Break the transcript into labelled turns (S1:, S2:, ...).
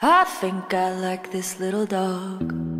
S1: I think I like this little dog.